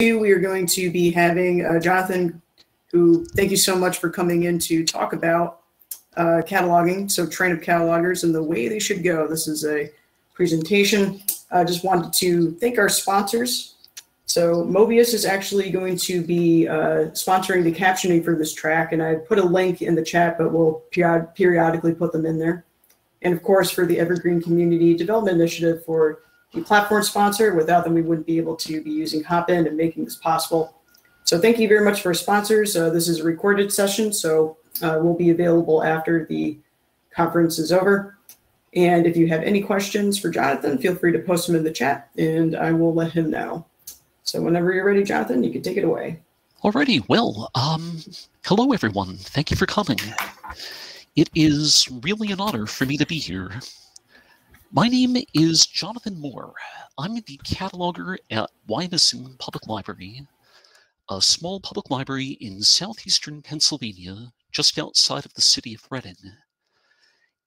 we are going to be having uh, Jonathan, who thank you so much for coming in to talk about uh, cataloging. So train of catalogers and the way they should go. This is a presentation. I just wanted to thank our sponsors. So Mobius is actually going to be uh, sponsoring the captioning for this track, and I put a link in the chat, but we'll period periodically put them in there. And of course, for the Evergreen Community Development Initiative for the platform sponsor. Without them, we wouldn't be able to be using Hopin and making this possible. So thank you very much for sponsors. Uh, this is a recorded session, so uh, will be available after the conference is over. And if you have any questions for Jonathan, feel free to post them in the chat and I will let him know. So whenever you're ready, Jonathan, you can take it away. Alrighty, well, um, hello everyone. Thank you for coming. It is really an honor for me to be here. My name is Jonathan Moore. I'm the cataloger at Wyomissing Public Library, a small public library in southeastern Pennsylvania, just outside of the city of Reading.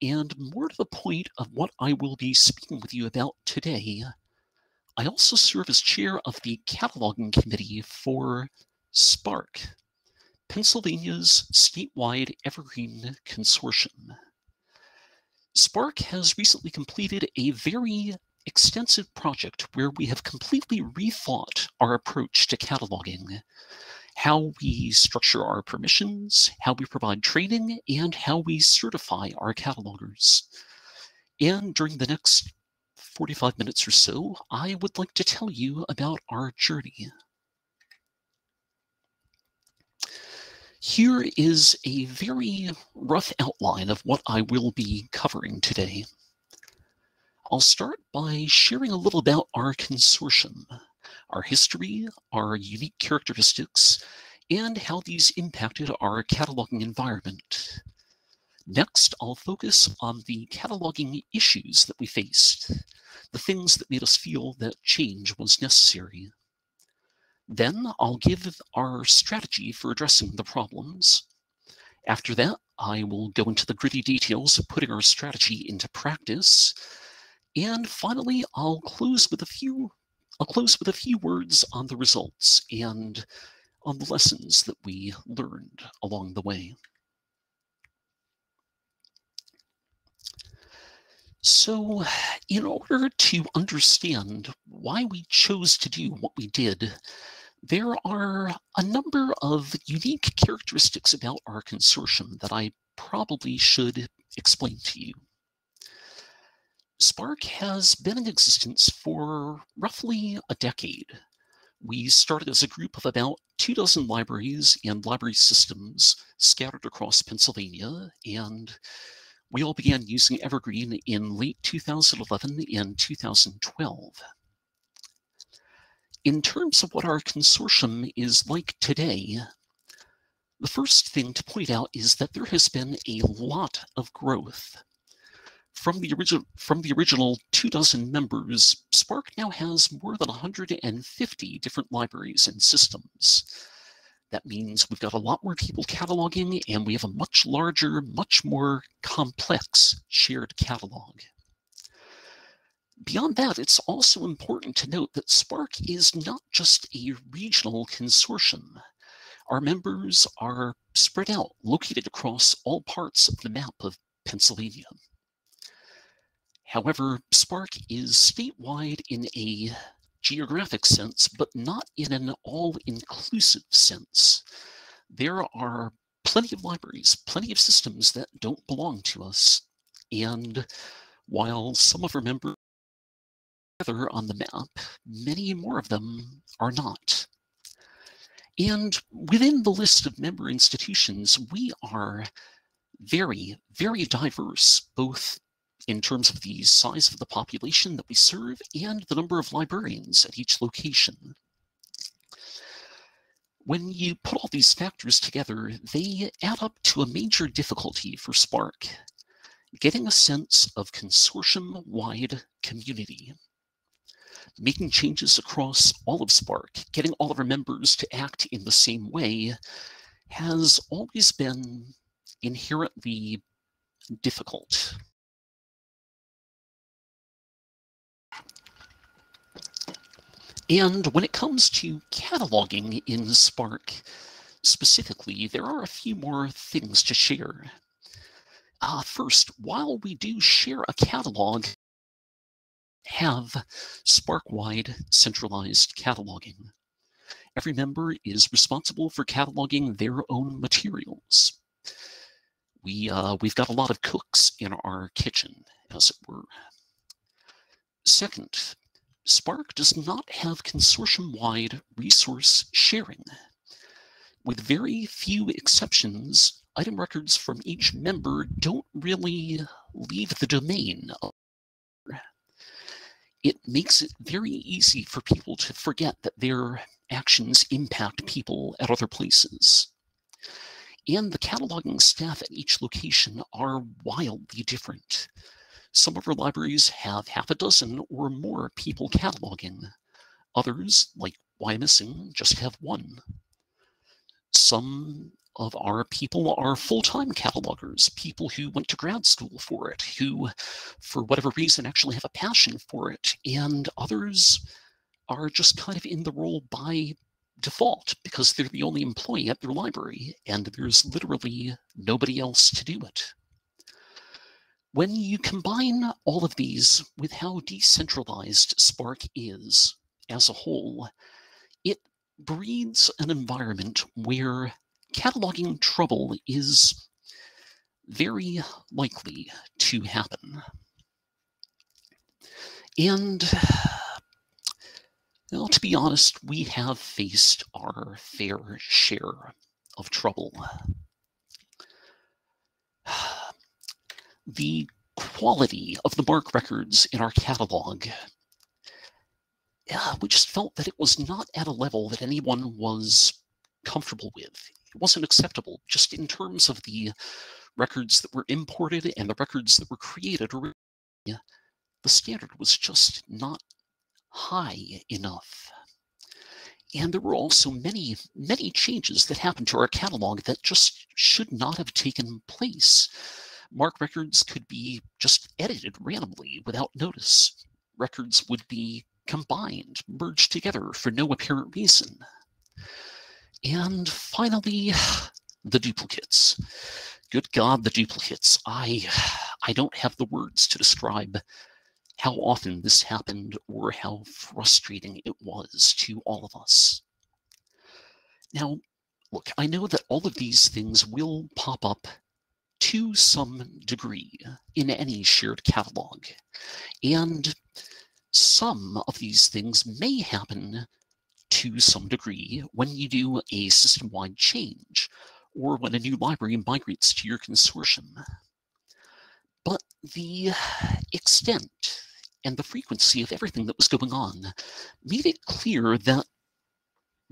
And more to the point of what I will be speaking with you about today, I also serve as chair of the cataloging committee for SPARC, Pennsylvania's statewide evergreen consortium. SPARC has recently completed a very extensive project where we have completely rethought our approach to cataloging, how we structure our permissions, how we provide training, and how we certify our catalogers. And during the next 45 minutes or so, I would like to tell you about our journey. Here is a very rough outline of what I will be covering today. I'll start by sharing a little about our consortium, our history, our unique characteristics, and how these impacted our cataloging environment. Next, I'll focus on the cataloging issues that we faced, the things that made us feel that change was necessary. Then I'll give our strategy for addressing the problems. After that, I will go into the gritty details of putting our strategy into practice. And finally, I'll close with a few I'll close with a few words on the results and on the lessons that we learned along the way. So, in order to understand why we chose to do what we did, there are a number of unique characteristics about our consortium that I probably should explain to you. Spark has been in existence for roughly a decade. We started as a group of about two dozen libraries and library systems scattered across Pennsylvania, and we all began using Evergreen in late 2011 and 2012. In terms of what our consortium is like today, the first thing to point out is that there has been a lot of growth. From the, original, from the original two dozen members, Spark now has more than 150 different libraries and systems. That means we've got a lot more people cataloging, and we have a much larger, much more complex shared catalog. Beyond that, it's also important to note that Spark is not just a regional consortium. Our members are spread out, located across all parts of the map of Pennsylvania. However, Spark is statewide in a geographic sense, but not in an all-inclusive sense. There are plenty of libraries, plenty of systems that don't belong to us. And while some of our members on the map, many more of them are not. And within the list of member institutions, we are very, very diverse, both in terms of the size of the population that we serve and the number of librarians at each location. When you put all these factors together, they add up to a major difficulty for Spark, getting a sense of consortium-wide community making changes across all of Spark, getting all of our members to act in the same way has always been inherently difficult. And when it comes to cataloging in Spark specifically, there are a few more things to share. Uh, first, while we do share a catalog, have Spark-wide centralized cataloging. Every member is responsible for cataloging their own materials. We, uh, we've got a lot of cooks in our kitchen, as it were. Second, Spark does not have consortium-wide resource sharing. With very few exceptions, item records from each member don't really leave the domain. It makes it very easy for people to forget that their actions impact people at other places. And the cataloging staff at each location are wildly different. Some of our libraries have half a dozen or more people cataloging. Others, like Wyomissing, just have one. Some of our people are full-time catalogers, people who went to grad school for it, who, for whatever reason, actually have a passion for it, and others are just kind of in the role by default because they're the only employee at their library and there's literally nobody else to do it. When you combine all of these with how decentralized Spark is as a whole, it breeds an environment where cataloging trouble is very likely to happen. And well, to be honest, we have faced our fair share of trouble the quality of the MARC records in our catalog, we just felt that it was not at a level that anyone was comfortable with. It wasn't acceptable, just in terms of the records that were imported and the records that were created. The standard was just not high enough. And there were also many, many changes that happened to our catalog that just should not have taken place. MARC records could be just edited randomly without notice. Records would be combined, merged together for no apparent reason. And finally, the duplicates. Good God, the duplicates. I, I don't have the words to describe how often this happened or how frustrating it was to all of us. Now, look, I know that all of these things will pop up to some degree in any shared catalog. And some of these things may happen to some degree when you do a system-wide change or when a new library migrates to your consortium. But the extent and the frequency of everything that was going on made it clear that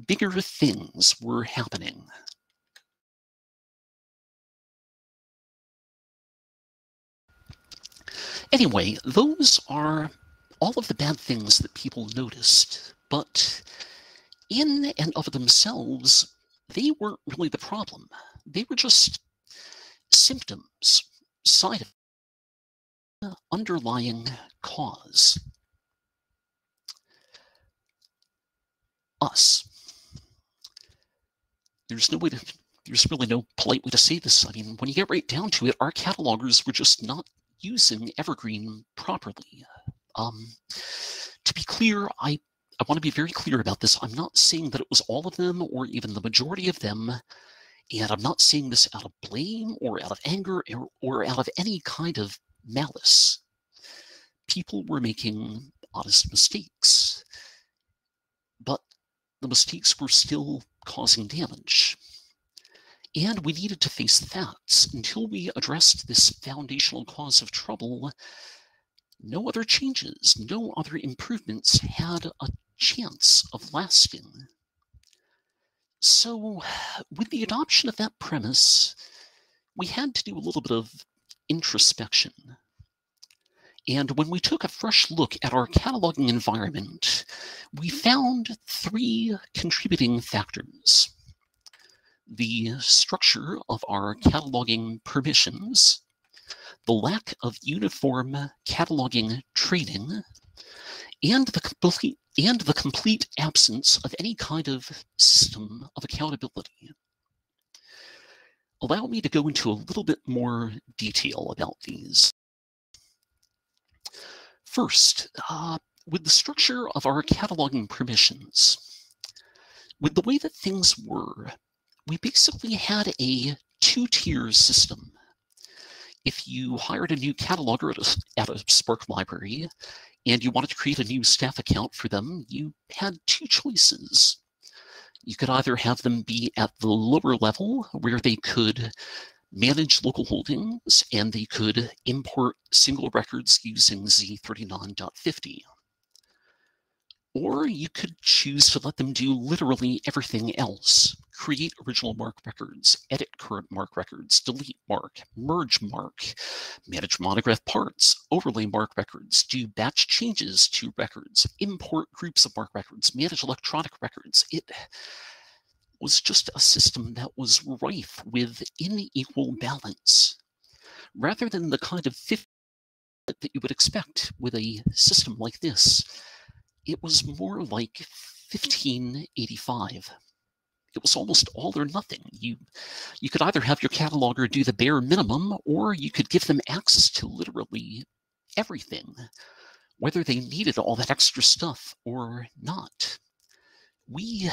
bigger things were happening. Anyway, those are all of the bad things that people noticed, but in and of themselves, they weren't really the problem. They were just symptoms, side of underlying cause. Us. There's no way to, there's really no polite way to say this. I mean, when you get right down to it, our catalogers were just not using Evergreen properly. Um, to be clear, I, I want to be very clear about this. I'm not saying that it was all of them or even the majority of them. And I'm not saying this out of blame or out of anger or, or out of any kind of malice. People were making honest mistakes, but the mistakes were still causing damage. And we needed to face the facts. Until we addressed this foundational cause of trouble, no other changes, no other improvements had a chance of lasting. So, with the adoption of that premise, we had to do a little bit of introspection. And when we took a fresh look at our cataloging environment, we found three contributing factors the structure of our cataloging permissions, the lack of uniform cataloging training, and the complete, and the complete absence of any kind of system of accountability. Allow me to go into a little bit more detail about these. First, uh, with the structure of our cataloging permissions, with the way that things were, we basically had a two-tier system. If you hired a new cataloger at a, at a Spark library and you wanted to create a new staff account for them, you had two choices. You could either have them be at the lower level where they could manage local holdings and they could import single records using Z39.50 or you could choose to let them do literally everything else. Create original MARC records, edit current MARC records, delete MARC, merge MARC, manage monograph parts, overlay MARC records, do batch changes to records, import groups of MARC records, manage electronic records. It was just a system that was rife with unequal balance. Rather than the kind of 50 that you would expect with a system like this, it was more like 1585. It was almost all or nothing. You, you could either have your cataloger do the bare minimum, or you could give them access to literally everything, whether they needed all that extra stuff or not. We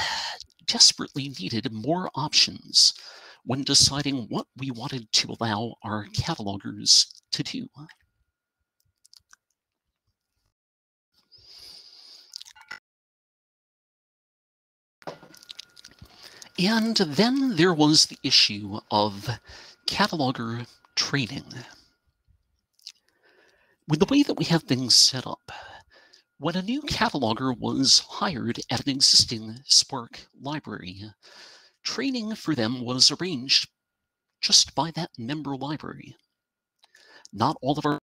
desperately needed more options when deciding what we wanted to allow our catalogers to do. And then there was the issue of cataloger training. With the way that we have things set up, when a new cataloger was hired at an existing Spark library, training for them was arranged just by that member library. Not all of our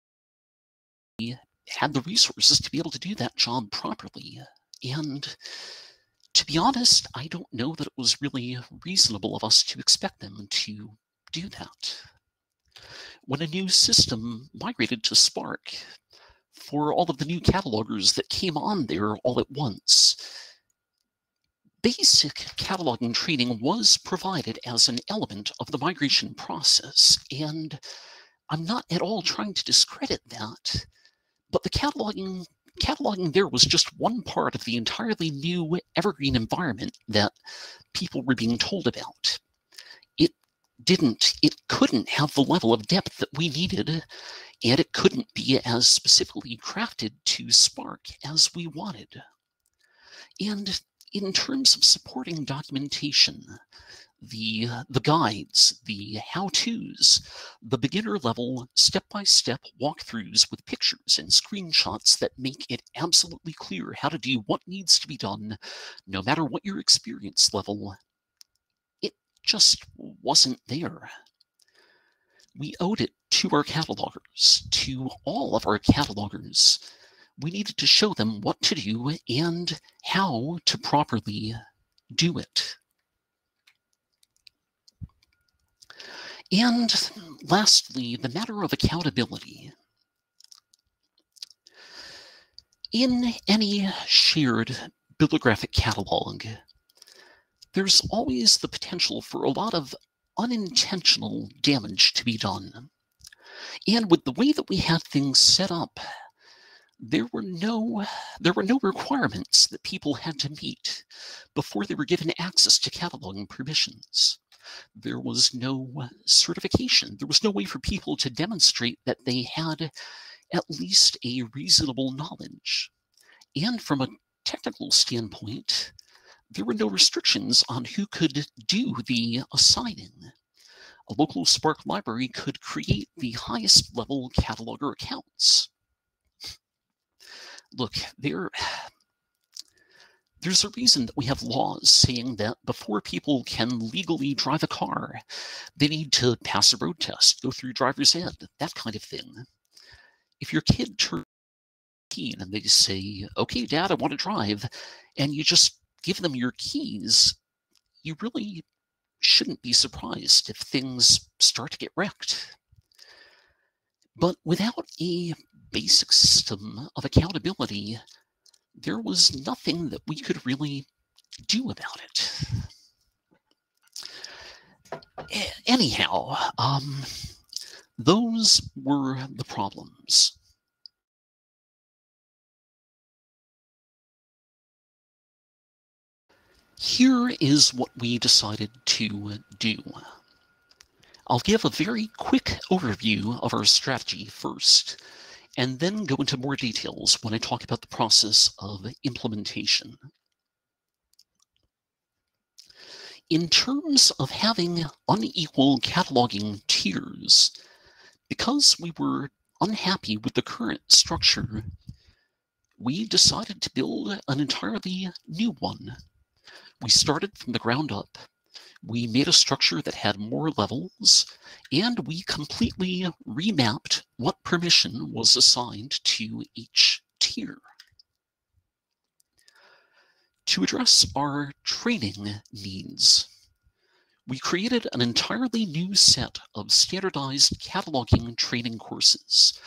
had the resources to be able to do that job properly. And to be honest, I don't know that it was really reasonable of us to expect them to do that. When a new system migrated to Spark, for all of the new catalogers that came on there all at once, basic cataloging training was provided as an element of the migration process. And I'm not at all trying to discredit that, but the cataloging cataloging there was just one part of the entirely new evergreen environment that people were being told about. It didn't, it couldn't have the level of depth that we needed, and it couldn't be as specifically crafted to Spark as we wanted. And in terms of supporting documentation, the the guides, the how-tos, the beginner level step-by-step walkthroughs with pictures and screenshots that make it absolutely clear how to do what needs to be done, no matter what your experience level. It just wasn't there. We owed it to our catalogers, to all of our catalogers. We needed to show them what to do and how to properly do it. And lastly, the matter of accountability. In any shared bibliographic catalog, there's always the potential for a lot of unintentional damage to be done. And with the way that we had things set up, there were no there were no requirements that people had to meet before they were given access to cataloging permissions. There was no uh, certification. There was no way for people to demonstrate that they had at least a reasonable knowledge. And from a technical standpoint, there were no restrictions on who could do the assigning. A local Spark library could create the highest level cataloger accounts. Look, there there's a reason that we have laws saying that before people can legally drive a car, they need to pass a road test, go through driver's ed, that kind of thing. If your kid turns 18 and they say, okay, dad, I want to drive, and you just give them your keys, you really shouldn't be surprised if things start to get wrecked. But without a basic system of accountability, there was nothing that we could really do about it. Anyhow, um, those were the problems. Here is what we decided to do. I'll give a very quick overview of our strategy first, and then go into more details when I talk about the process of implementation. In terms of having unequal cataloging tiers, because we were unhappy with the current structure, we decided to build an entirely new one. We started from the ground up we made a structure that had more levels, and we completely remapped what permission was assigned to each tier. To address our training needs, we created an entirely new set of standardized cataloging training courses,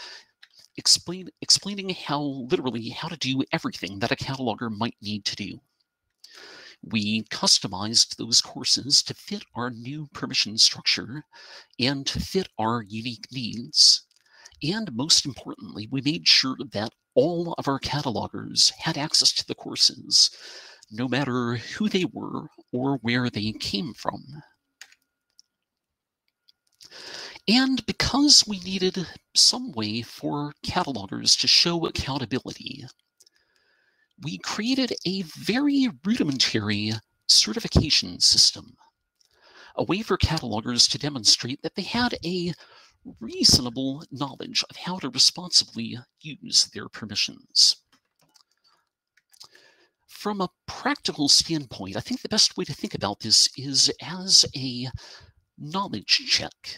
explain, explaining how literally how to do everything that a cataloger might need to do. We customized those courses to fit our new permission structure and to fit our unique needs. And most importantly, we made sure that all of our catalogers had access to the courses, no matter who they were or where they came from. And because we needed some way for catalogers to show accountability, we created a very rudimentary certification system, a way for catalogers to demonstrate that they had a reasonable knowledge of how to responsibly use their permissions. From a practical standpoint, I think the best way to think about this is as a knowledge check,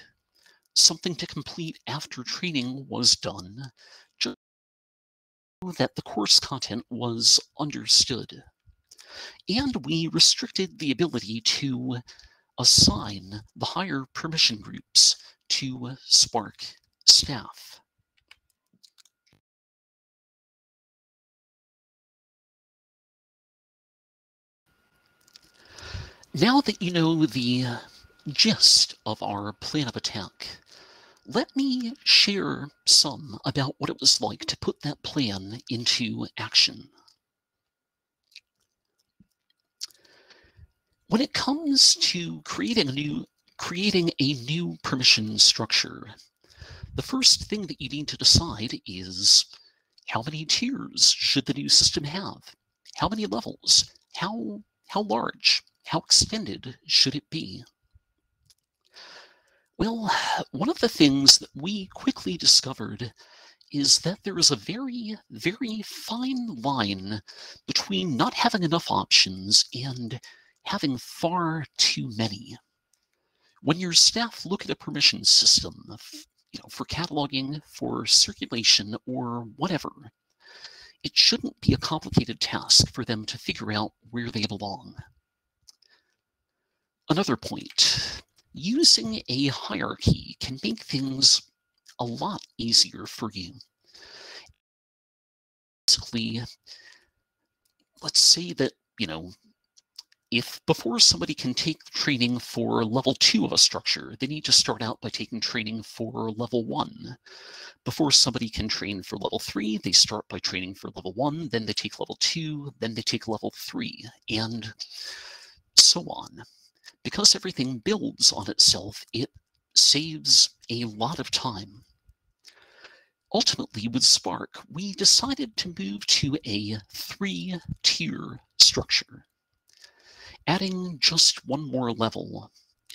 something to complete after training was done that the course content was understood. And we restricted the ability to assign the higher permission groups to Spark staff. Now that you know the gist of our plan of attack, let me share some about what it was like to put that plan into action. When it comes to creating a new creating a new permission structure, the first thing that you need to decide is how many tiers should the new system have? How many levels? How how large? How extended should it be? Well, one of the things that we quickly discovered is that there is a very, very fine line between not having enough options and having far too many. When your staff look at a permission system, you know, for cataloging, for circulation, or whatever, it shouldn't be a complicated task for them to figure out where they belong. Another point, using a hierarchy can make things a lot easier for you. Basically, let's say that, you know, if before somebody can take training for level two of a structure, they need to start out by taking training for level one. Before somebody can train for level three, they start by training for level one, then they take level two, then they take level three, and so on because everything builds on itself, it saves a lot of time. Ultimately, with Spark, we decided to move to a three-tier structure, adding just one more level.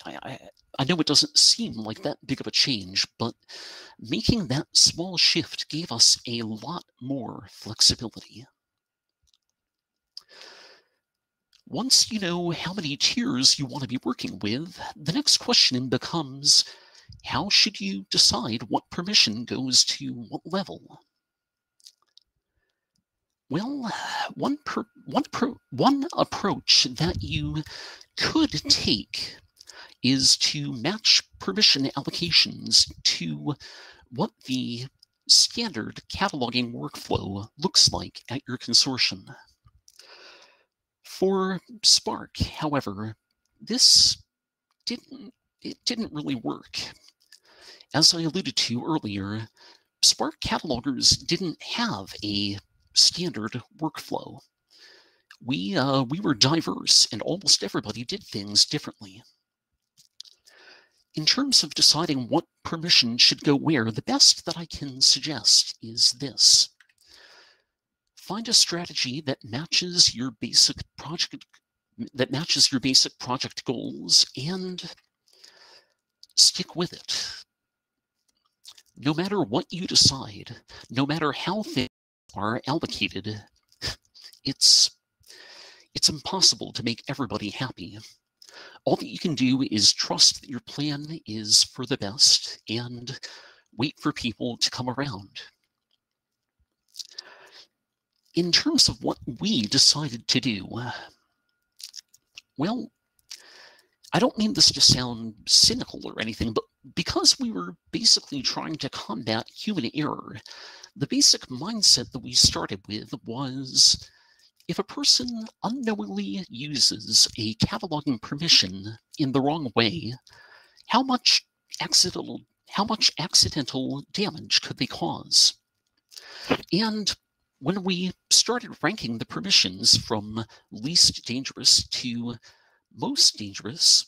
I, I, I know it doesn't seem like that big of a change, but making that small shift gave us a lot more flexibility. Once you know how many tiers you want to be working with, the next question becomes, how should you decide what permission goes to what level? Well, one, per, one, one approach that you could take is to match permission allocations to what the standard cataloging workflow looks like at your consortium. For Spark, however, this didn't it didn't really work. As I alluded to earlier, Spark catalogers didn't have a standard workflow. We uh, we were diverse, and almost everybody did things differently. In terms of deciding what permission should go where, the best that I can suggest is this. Find a strategy that matches your basic project that matches your basic project goals and stick with it. No matter what you decide, no matter how things are allocated, it's it's impossible to make everybody happy. All that you can do is trust that your plan is for the best and wait for people to come around. In terms of what we decided to do, uh, well, I don't mean this to sound cynical or anything, but because we were basically trying to combat human error, the basic mindset that we started with was if a person unknowingly uses a cataloging permission in the wrong way, how much accidental how much accidental damage could they cause? And when we started ranking the permissions from least dangerous to most dangerous,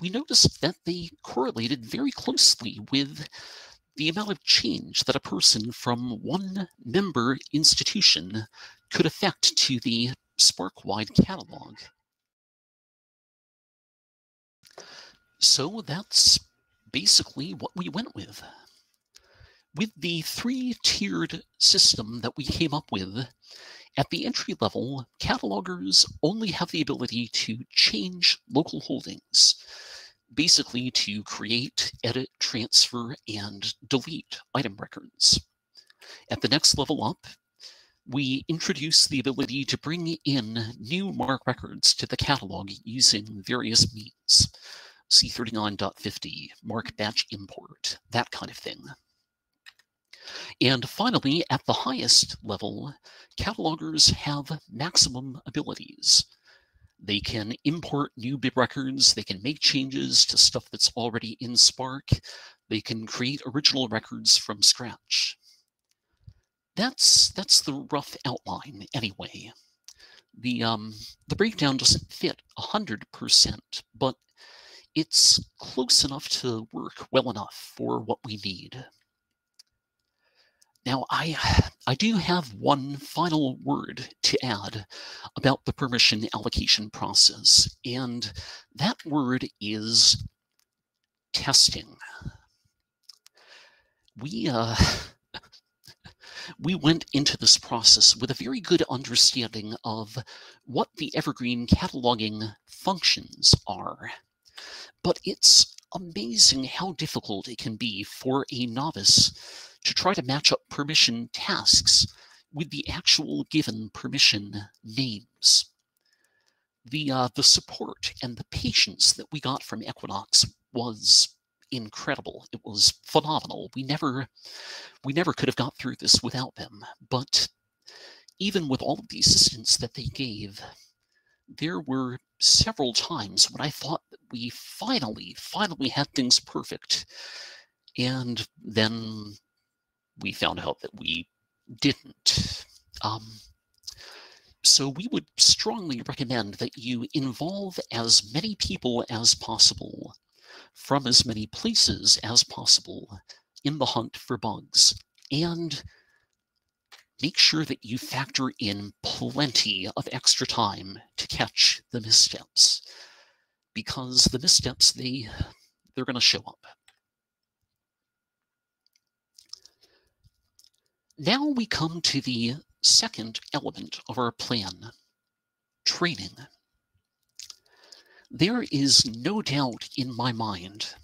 we noticed that they correlated very closely with the amount of change that a person from one member institution could affect to the Spark-wide catalog. So that's basically what we went with. With the three-tiered system that we came up with, at the entry level, catalogers only have the ability to change local holdings, basically to create, edit, transfer, and delete item records. At the next level up, we introduce the ability to bring in new MARC records to the catalog using various means. Z39.50, MARC batch import, that kind of thing. And finally, at the highest level, catalogers have maximum abilities. They can import new bib records, they can make changes to stuff that's already in Spark, they can create original records from scratch. That's that's the rough outline anyway. The um the breakdown doesn't fit hundred percent, but it's close enough to work well enough for what we need. Now, I, I do have one final word to add about the permission allocation process, and that word is testing. We, uh, we went into this process with a very good understanding of what the Evergreen cataloging functions are. But it's amazing how difficult it can be for a novice to try to match up permission tasks with the actual given permission names. The, uh, the support and the patience that we got from Equinox was incredible. It was phenomenal. We never, we never could have got through this without them. But even with all of the assistance that they gave, there were several times when I thought that we finally, finally had things perfect. And then we found out that we didn't. Um, so we would strongly recommend that you involve as many people as possible from as many places as possible in the hunt for bugs. And make sure that you factor in plenty of extra time to catch the missteps because the missteps they they're going to show up Now we come to the second element of our plan training. There is no doubt in my mind,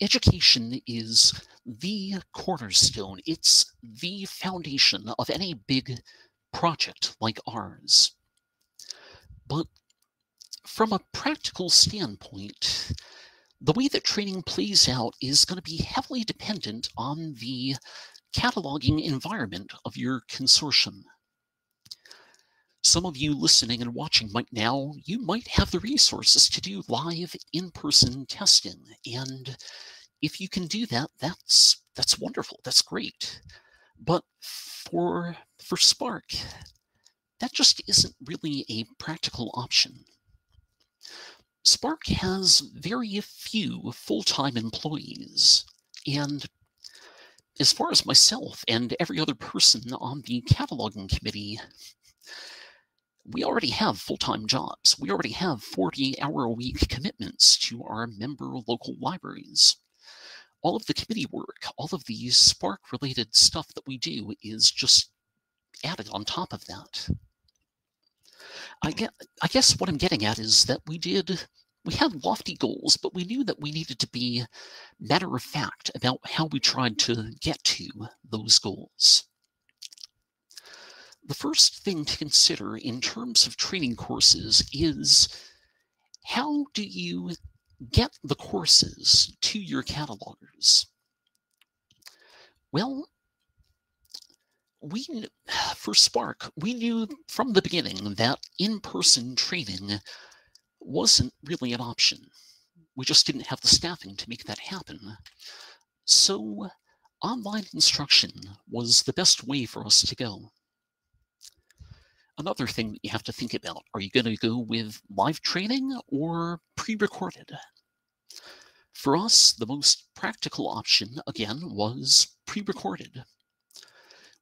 education is the cornerstone, it's the foundation of any big project like ours. But from a practical standpoint, the way that training plays out is going to be heavily dependent on the cataloging environment of your consortium. Some of you listening and watching might now, you might have the resources to do live in-person testing. And if you can do that, that's that's wonderful. That's great. But for for Spark, that just isn't really a practical option. Spark has very few full-time employees, and as far as myself and every other person on the cataloging committee, we already have full-time jobs. We already have 40-hour-a-week commitments to our member local libraries. All of the committee work, all of the Spark-related stuff that we do is just added on top of that. I, I guess what I'm getting at is that we did we had lofty goals, but we knew that we needed to be matter of fact about how we tried to get to those goals. The first thing to consider in terms of training courses is how do you get the courses to your catalogers? Well, we for Spark, we knew from the beginning that in-person training wasn't really an option. We just didn't have the staffing to make that happen. So online instruction was the best way for us to go. Another thing that you have to think about, are you going to go with live training or pre-recorded? For us, the most practical option, again, was pre-recorded.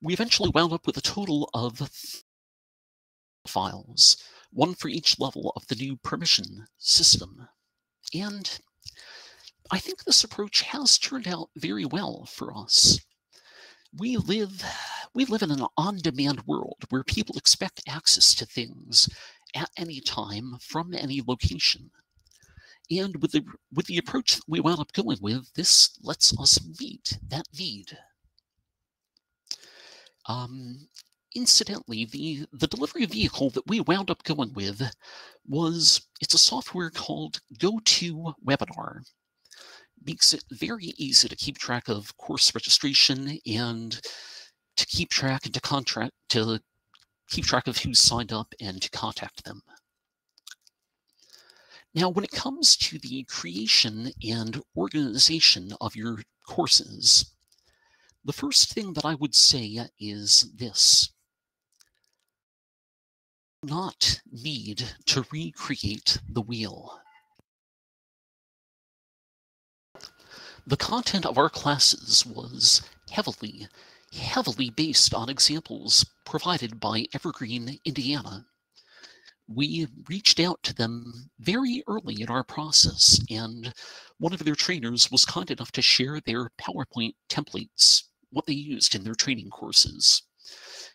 We eventually wound up with a total of files, one for each level of the new permission system. And I think this approach has turned out very well for us. We live, we live in an on-demand world where people expect access to things at any time from any location. And with the, with the approach that we wound up going with, this lets us meet that need. Um, incidentally, the, the delivery vehicle that we wound up going with was, it's a software called GoToWebinar. Makes it very easy to keep track of course registration and to keep track and to contract to keep track of who's signed up and to contact them. Now, when it comes to the creation and organization of your courses, the first thing that I would say is this not need to recreate the wheel. The content of our classes was heavily, heavily based on examples provided by Evergreen, Indiana. We reached out to them very early in our process, and one of their trainers was kind enough to share their PowerPoint templates, what they used in their training courses.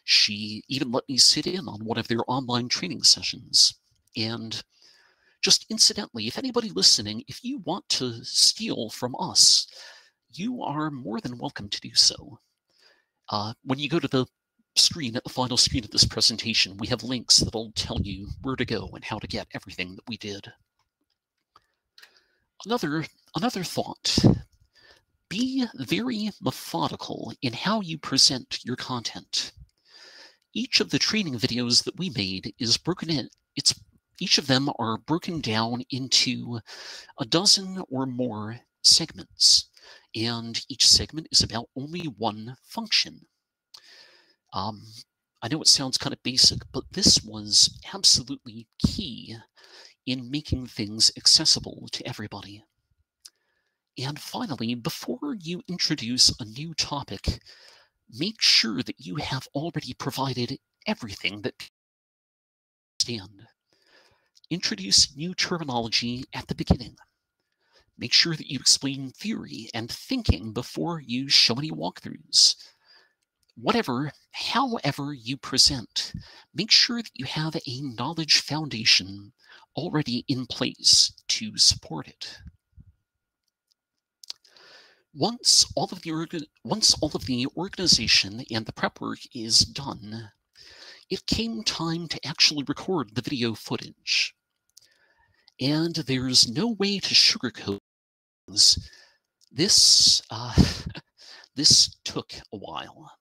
She even let me sit in on one of their online training sessions. And just incidentally, if anybody listening, if you want to steal from us, you are more than welcome to do so. Uh, when you go to the screen, at the final screen of this presentation, we have links that'll tell you where to go and how to get everything that we did. Another, another thought, be very methodical in how you present your content each of the training videos that we made is broken in. It's each of them are broken down into a dozen or more segments, and each segment is about only one function. Um, I know it sounds kind of basic, but this was absolutely key in making things accessible to everybody. And finally, before you introduce a new topic, make sure that you have already provided everything that stand. Introduce new terminology at the beginning. Make sure that you explain theory and thinking before you show any walkthroughs. Whatever, however you present, make sure that you have a knowledge foundation already in place to support it. Once all of the once all of the organization and the prep work is done, it came time to actually record the video footage. And there's no way to sugarcoat things. This uh, this took a while.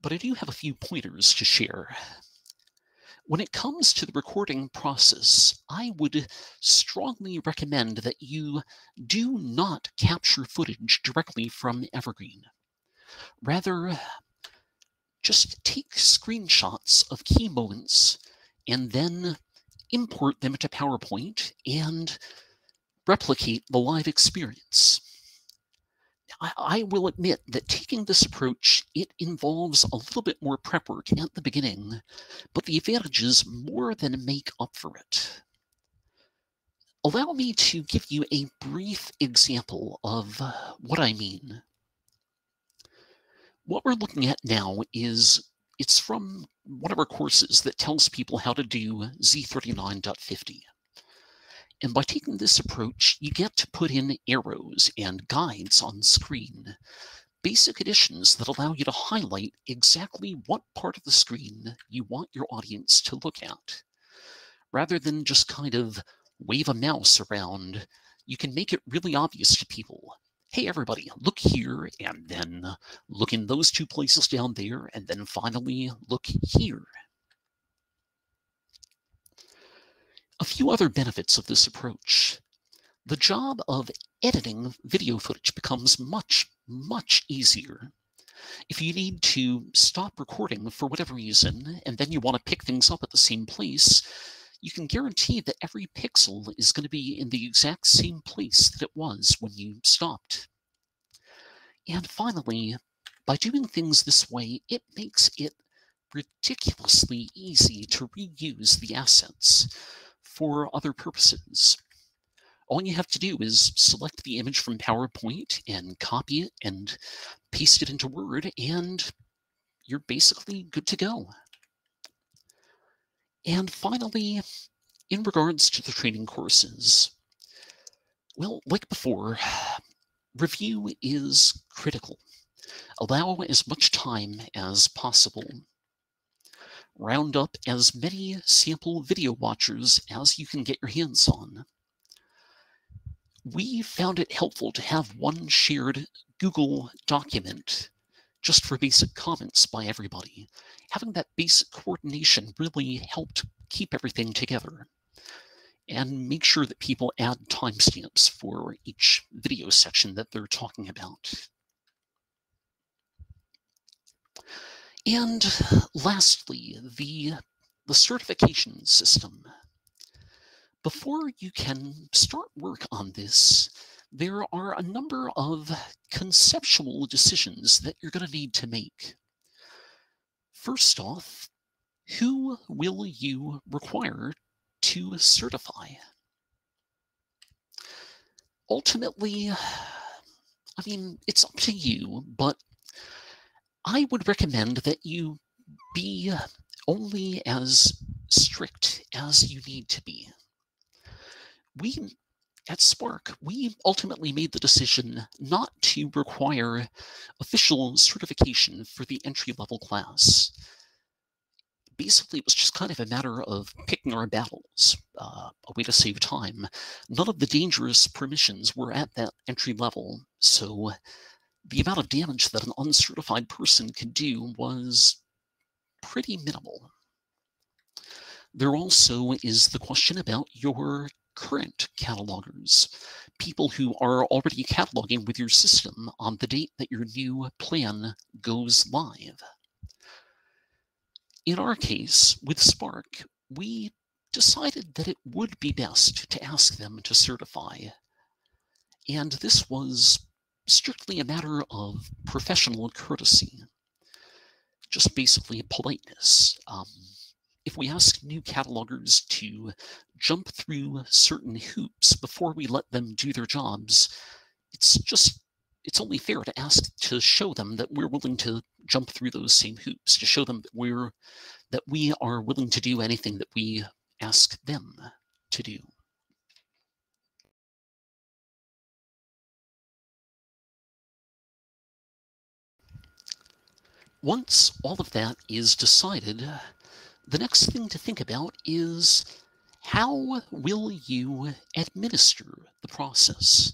But I do have a few pointers to share. When it comes to the recording process, I would strongly recommend that you do not capture footage directly from Evergreen. Rather, just take screenshots of key moments and then import them into PowerPoint and replicate the live experience. I, will admit that taking this approach, it involves a little bit more prep work at the beginning, but the advantages more than make up for it. Allow me to give you a brief example of what I mean. What we're looking at now is it's from one of our courses that tells people how to do Z39.50. And by taking this approach, you get to put in arrows and guides on screen, basic additions that allow you to highlight exactly what part of the screen you want your audience to look at. Rather than just kind of wave a mouse around, you can make it really obvious to people. Hey, everybody, look here, and then look in those two places down there, and then finally look here. A few other benefits of this approach. The job of editing video footage becomes much, much easier. If you need to stop recording for whatever reason, and then you want to pick things up at the same place, you can guarantee that every pixel is going to be in the exact same place that it was when you stopped. And finally, by doing things this way, it makes it ridiculously easy to reuse the assets for other purposes. All you have to do is select the image from PowerPoint and copy it and paste it into Word, and you're basically good to go. And finally, in regards to the training courses, well, like before, review is critical. Allow as much time as possible round up as many sample video watchers as you can get your hands on. We found it helpful to have one shared Google document just for basic comments by everybody. Having that basic coordination really helped keep everything together and make sure that people add timestamps for each video section that they're talking about. And lastly, the, the certification system. Before you can start work on this, there are a number of conceptual decisions that you're going to need to make. First off, who will you require to certify? Ultimately, I mean, it's up to you, but I would recommend that you be only as strict as you need to be. We at Spark, we ultimately made the decision not to require official certification for the entry level class. Basically, it was just kind of a matter of picking our battles, uh, a way to save time. None of the dangerous permissions were at that entry level, so the amount of damage that an uncertified person could do was pretty minimal. There also is the question about your current catalogers, people who are already cataloging with your system on the date that your new plan goes live. In our case, with Spark, we decided that it would be best to ask them to certify. And this was strictly a matter of professional courtesy, just basically politeness. Um, if we ask new catalogers to jump through certain hoops before we let them do their jobs, it's just it's only fair to ask to show them that we're willing to jump through those same hoops, to show them that we're that we are willing to do anything that we ask them to do. Once all of that is decided, the next thing to think about is how will you administer the process?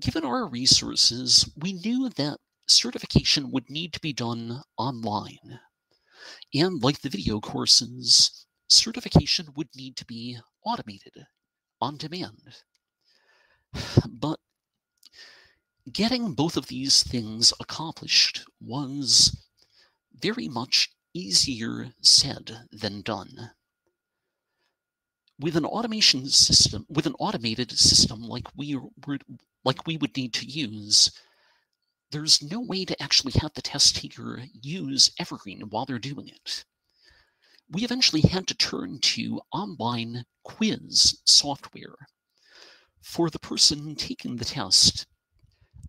given our resources, we knew that certification would need to be done online. And like the video courses, certification would need to be automated on demand. But getting both of these things accomplished was very much easier said than done. With an automation system, with an automated system like we were, like we would need to use, there's no way to actually have the test taker use Evergreen while they're doing it. We eventually had to turn to online quiz software. For the person taking the test,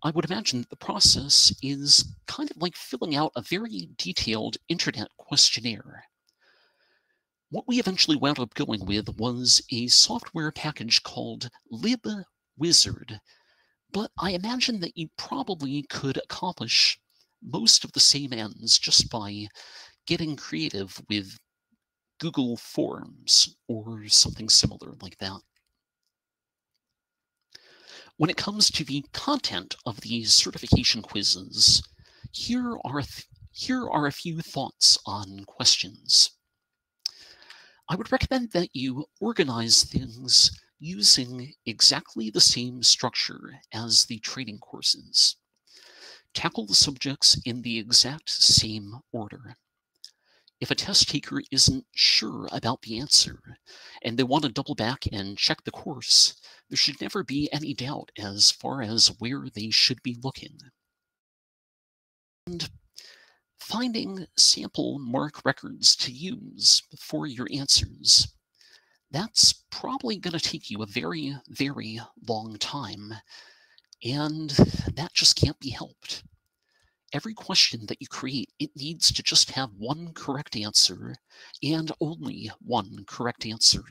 I would imagine that the process is kind of like filling out a very detailed internet questionnaire. What we eventually wound up going with was a software package called LibWizard, but I imagine that you probably could accomplish most of the same ends just by getting creative with Google Forms or something similar like that. When it comes to the content of these certification quizzes, here are, here are a few thoughts on questions. I would recommend that you organize things using exactly the same structure as the training courses. Tackle the subjects in the exact same order. If a test taker isn't sure about the answer and they want to double back and check the course, there should never be any doubt as far as where they should be looking. And finding sample MARC records to use for your answers, that's probably going to take you a very, very long time, and that just can't be helped every question that you create, it needs to just have one correct answer and only one correct answer.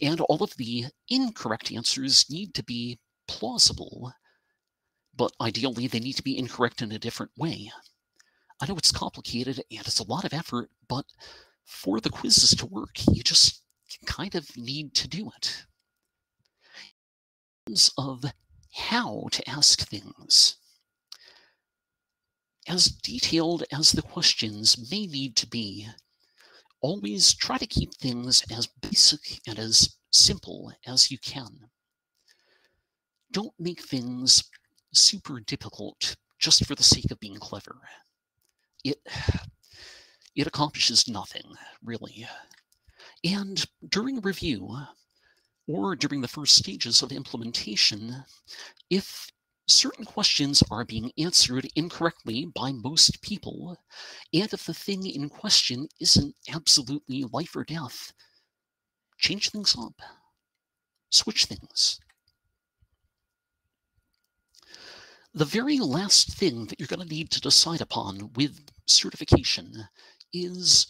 And all of the incorrect answers need to be plausible, but ideally they need to be incorrect in a different way. I know it's complicated and it's a lot of effort, but for the quizzes to work, you just kind of need to do it. Of how to ask things as detailed as the questions may need to be, always try to keep things as basic and as simple as you can. Don't make things super difficult just for the sake of being clever. It, it accomplishes nothing, really. And during review, or during the first stages of implementation, if certain questions are being answered incorrectly by most people, and if the thing in question isn't absolutely life or death, change things up, switch things. The very last thing that you're going to need to decide upon with certification is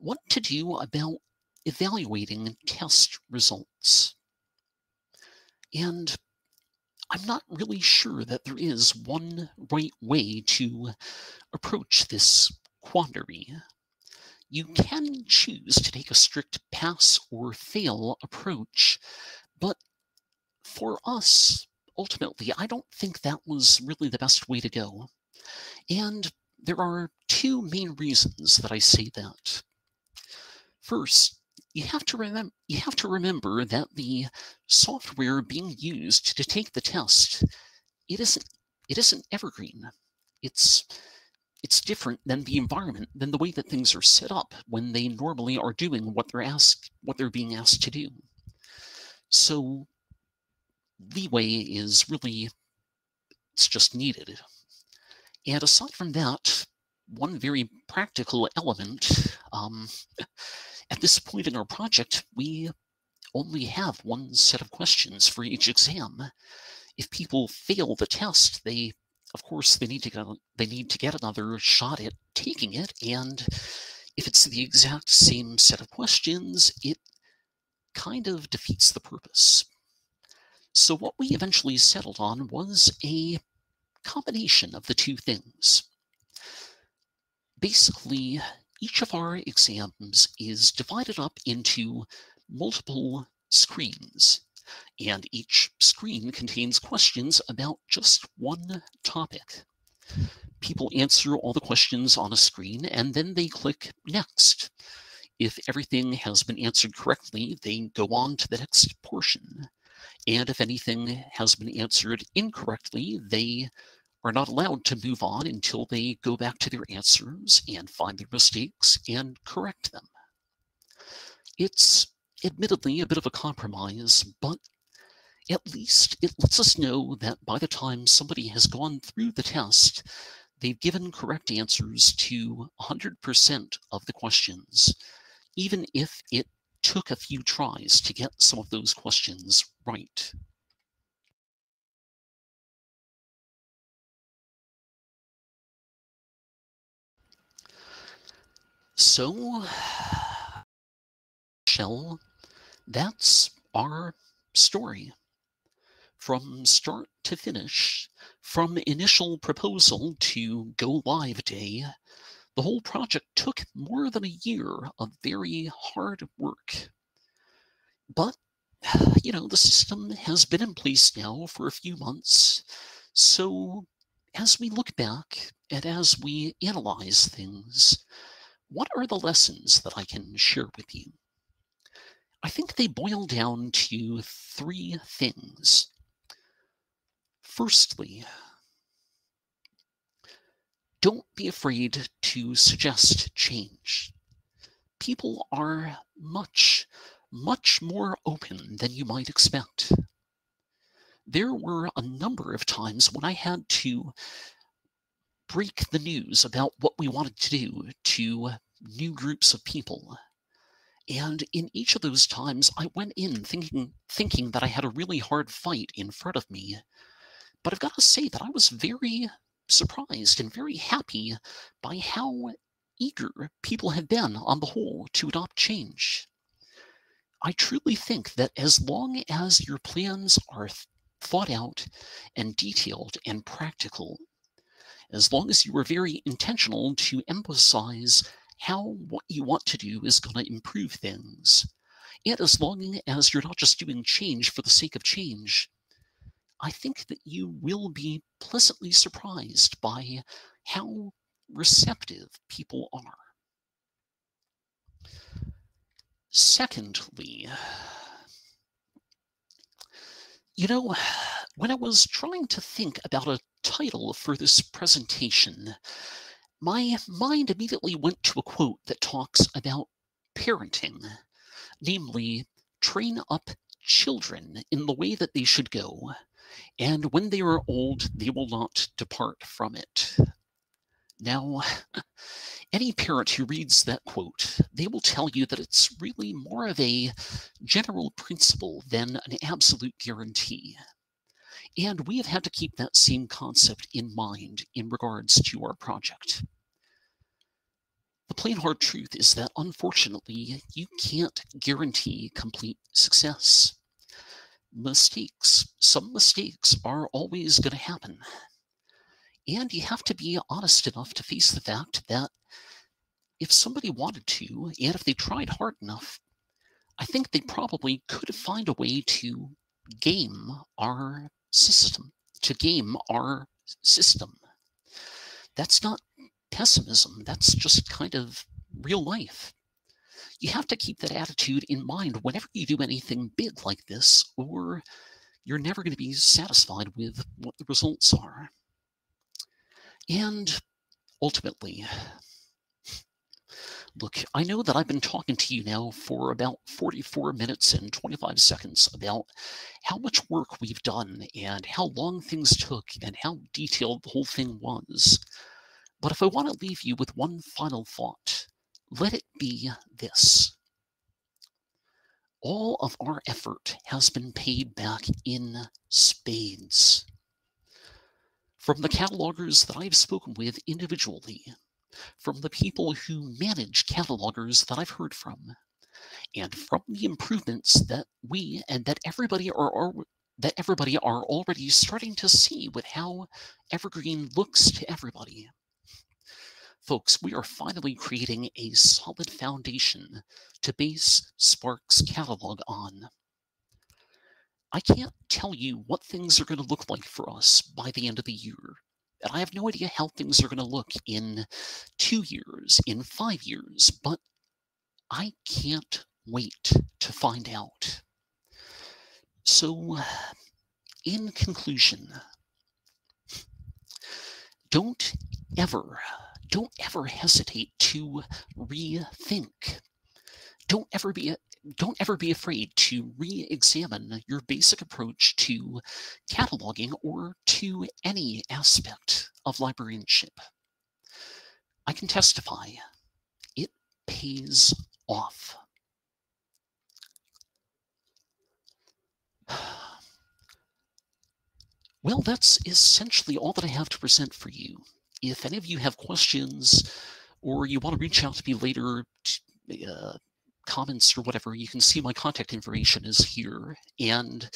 what to do about evaluating test results. And I'm not really sure that there is one right way to approach this quandary. You can choose to take a strict pass or fail approach, but for us, ultimately, I don't think that was really the best way to go. And there are two main reasons that I say that. First, you have to remember you have to remember that the software being used to take the test it isn't it isn't evergreen. It's it's different than the environment than the way that things are set up when they normally are doing what they're asked what they're being asked to do. So leeway is really it's just needed. And aside from that one very practical element um, at this point in our project, we only have one set of questions for each exam. If people fail the test, they, of course, they need to get, they need to get another shot at taking it. And if it's the exact same set of questions, it kind of defeats the purpose. So what we eventually settled on was a combination of the two things. Basically, each of our exams is divided up into multiple screens. and each screen contains questions about just one topic. People answer all the questions on a screen and then they click next. If everything has been answered correctly, they go on to the next portion. And if anything has been answered incorrectly, they are not allowed to move on until they go back to their answers and find their mistakes and correct them. It's admittedly a bit of a compromise, but at least it lets us know that by the time somebody has gone through the test, they've given correct answers to 100% of the questions, even if it took a few tries to get some of those questions right. So, Shell, that's our story. From start to finish, from initial proposal to go live day, the whole project took more than a year of very hard work. But, you know, the system has been in place now for a few months. So, as we look back and as we analyze things, what are the lessons that I can share with you? I think they boil down to three things. Firstly, don't be afraid to suggest change. People are much, much more open than you might expect. There were a number of times when I had to break the news about what we wanted to do to new groups of people. And in each of those times, I went in thinking, thinking that I had a really hard fight in front of me. But I've got to say that I was very surprised and very happy by how eager people have been on the whole to adopt change. I truly think that as long as your plans are thought out and detailed and practical, as long as you are very intentional to emphasize how what you want to do is going to improve things, and as long as you're not just doing change for the sake of change, I think that you will be pleasantly surprised by how receptive people are. Secondly, you know, when I was trying to think about a title for this presentation, my mind immediately went to a quote that talks about parenting, namely, train up children in the way that they should go, and when they are old, they will not depart from it. Now, any parent who reads that quote, they will tell you that it's really more of a general principle than an absolute guarantee. And we have had to keep that same concept in mind in regards to our project. The plain hard truth is that unfortunately, you can't guarantee complete success mistakes. Some mistakes are always going to happen. And you have to be honest enough to face the fact that if somebody wanted to, and if they tried hard enough, I think they probably could find a way to game our system, to game our system. That's not pessimism, that's just kind of real life you have to keep that attitude in mind whenever you do anything big like this, or you're never going to be satisfied with what the results are. And ultimately, look, I know that I've been talking to you now for about 44 minutes and 25 seconds about how much work we've done and how long things took and how detailed the whole thing was. But if I want to leave you with one final thought, let it be this. All of our effort has been paid back in spades. From the catalogers that I've spoken with individually, from the people who manage catalogers that I've heard from, and from the improvements that we and that everybody are, are that everybody are already starting to see with how Evergreen looks to everybody. Folks, we are finally creating a solid foundation to base Spark's catalog on. I can't tell you what things are going to look like for us by the end of the year. And I have no idea how things are going to look in two years, in five years, but I can't wait to find out. So, in conclusion, don't ever, don't ever hesitate to rethink. Don't ever be don't ever be afraid to re-examine your basic approach to cataloging or to any aspect of librarianship. I can testify it pays off. Well, that's essentially all that I have to present for you. If any of you have questions or you want to reach out to me later, to, uh, comments or whatever, you can see my contact information is here. And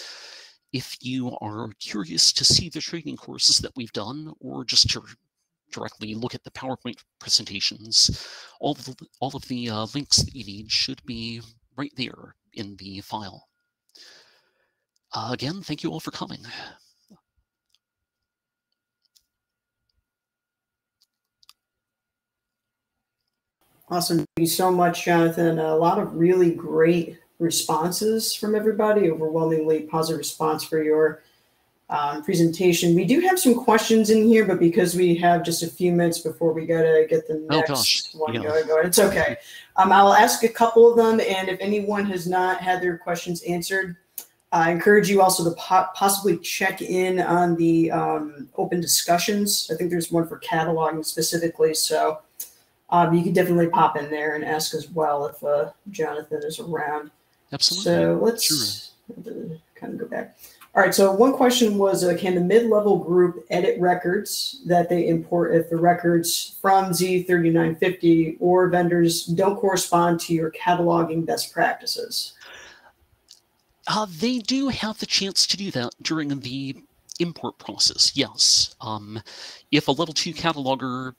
if you are curious to see the training courses that we've done or just to directly look at the PowerPoint presentations, all of the, all of the uh, links that you need should be right there in the file. Uh, again, thank you all for coming. Awesome. Thank you so much, Jonathan. A lot of really great responses from everybody, overwhelmingly positive response for your um, presentation. We do have some questions in here, but because we have just a few minutes before we got to get the oh, next one yeah. going, going, it's okay. Um, I'll ask a couple of them, and if anyone has not had their questions answered, I encourage you also to po possibly check in on the um, open discussions. I think there's one for cataloging specifically, so um, you can definitely pop in there and ask as well if uh, Jonathan is around. Absolutely. So let's Sure. kind of go back. All right. So one question was, uh, can the mid-level group edit records that they import if the records from Z39.50 or vendors don't correspond to your cataloging best practices? Uh, they do have the chance to do that during the import process, yes. Um, if a level 2 cataloger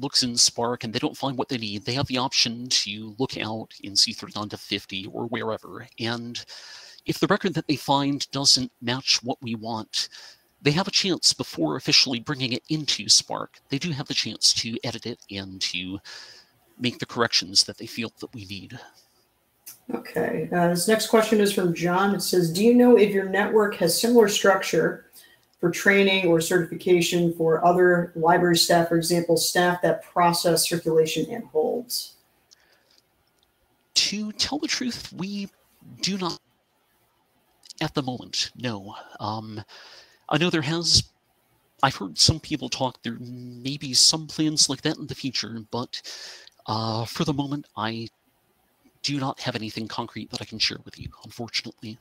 looks in Spark and they don't find what they need, they have the option to look out in Z39 to 50 or wherever. And if the record that they find doesn't match what we want, they have a chance before officially bringing it into Spark. They do have the chance to edit it and to make the corrections that they feel that we need. Okay. Uh, this next question is from John. It says, do you know if your network has similar structure for training or certification for other library staff, for example, staff that process circulation and holds? To tell the truth, we do not at the moment, no. Um, I know there has, I've heard some people talk, there may be some plans like that in the future, but uh, for the moment, I do not have anything concrete that I can share with you, unfortunately.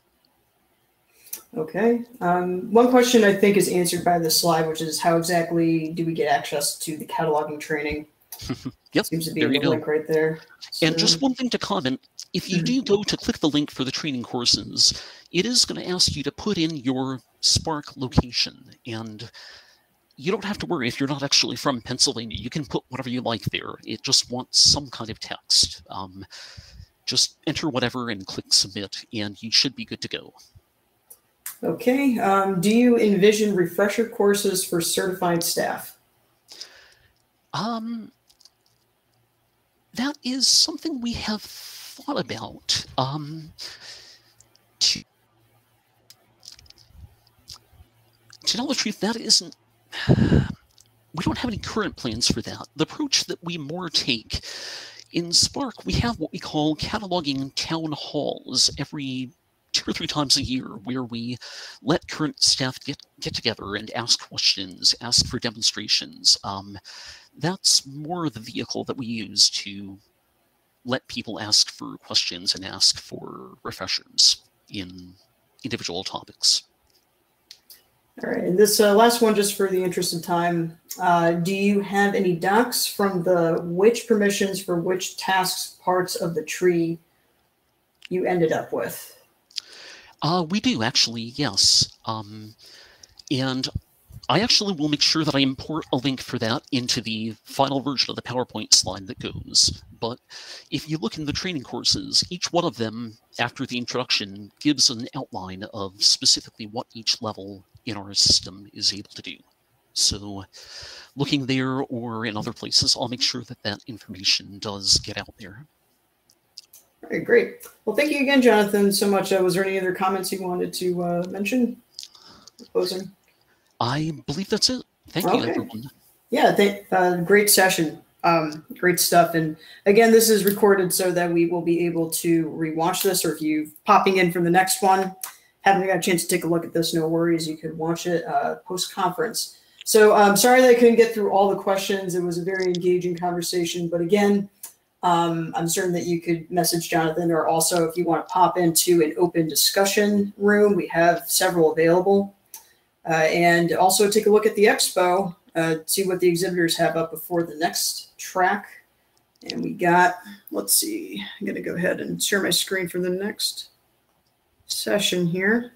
Okay. Um, one question I think is answered by this slide, which is how exactly do we get access to the cataloging training? yep. Seems to be there a link right there. And just one thing to comment, if you do go to click the link for the training courses, it is going to ask you to put in your Spark location. And you don't have to worry if you're not actually from Pennsylvania. You can put whatever you like there. It just wants some kind of text. Um, just enter whatever and click submit, and you should be good to go. Okay. Um, do you envision refresher courses for certified staff? Um, that is something we have thought about. Um, to, to tell the truth, that isn't. We don't have any current plans for that. The approach that we more take in Spark, we have what we call cataloging town halls every two or three times a year where we let current staff get, get together and ask questions, ask for demonstrations. Um, that's more the vehicle that we use to let people ask for questions and ask for refreshers in individual topics. All right. And this uh, last one, just for the interest of time, uh, do you have any docs from the which permissions for which tasks parts of the tree you ended up with? Uh, we do actually, yes. Um, and I actually will make sure that I import a link for that into the final version of the PowerPoint slide that goes. But if you look in the training courses, each one of them, after the introduction, gives an outline of specifically what each level in our system is able to do. So looking there or in other places, I'll make sure that that information does get out there. All right, great. Well, thank you again, Jonathan, so much. Uh, was there any other comments you wanted to uh, mention? Closing. I believe that's it. Thank okay. you, everyone. Yeah, thank, uh, great session. Um, great stuff. And again, this is recorded so that we will be able to rewatch this, or if you're popping in from the next one, haven't got a chance to take a look at this, no worries. You can watch it uh, post conference. So I'm um, sorry that I couldn't get through all the questions. It was a very engaging conversation, but again, um, I'm certain that you could message Jonathan, or also if you want to pop into an open discussion room, we have several available. Uh, and also take a look at the expo, uh, see what the exhibitors have up before the next track. And we got, let's see, I'm going to go ahead and share my screen for the next session here.